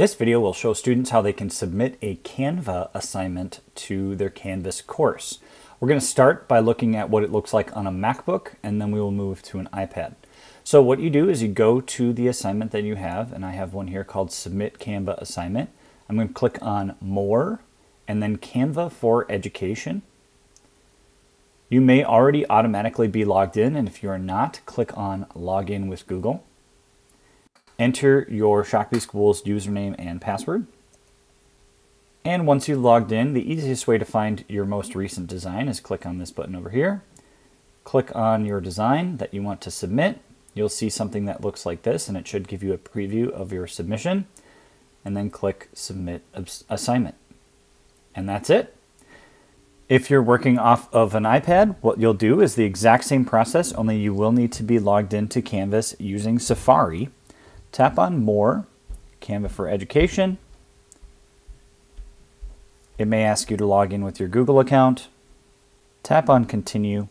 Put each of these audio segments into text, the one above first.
This video will show students how they can submit a Canva assignment to their Canvas course. We're going to start by looking at what it looks like on a MacBook and then we will move to an iPad. So what you do is you go to the assignment that you have and I have one here called Submit Canva Assignment. I'm going to click on More and then Canva for Education. You may already automatically be logged in and if you are not, click on Login with Google. Enter your Shakopee Schools username and password. And once you've logged in, the easiest way to find your most recent design is click on this button over here. Click on your design that you want to submit. You'll see something that looks like this and it should give you a preview of your submission. And then click Submit Assignment. And that's it. If you're working off of an iPad, what you'll do is the exact same process, only you will need to be logged into Canvas using Safari Tap on More, Canva for Education. It may ask you to log in with your Google account. Tap on Continue.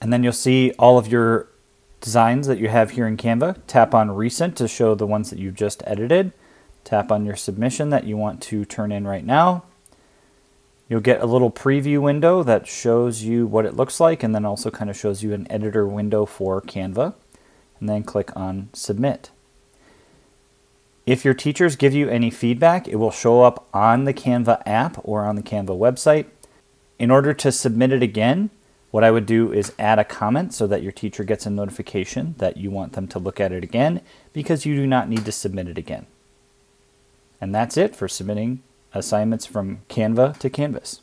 And then you'll see all of your designs that you have here in Canva. Tap on Recent to show the ones that you've just edited. Tap on your submission that you want to turn in right now. You'll get a little preview window that shows you what it looks like and then also kind of shows you an editor window for Canva and then click on Submit. If your teachers give you any feedback, it will show up on the Canva app or on the Canva website. In order to submit it again, what I would do is add a comment so that your teacher gets a notification that you want them to look at it again because you do not need to submit it again. And that's it for submitting assignments from Canva to Canvas.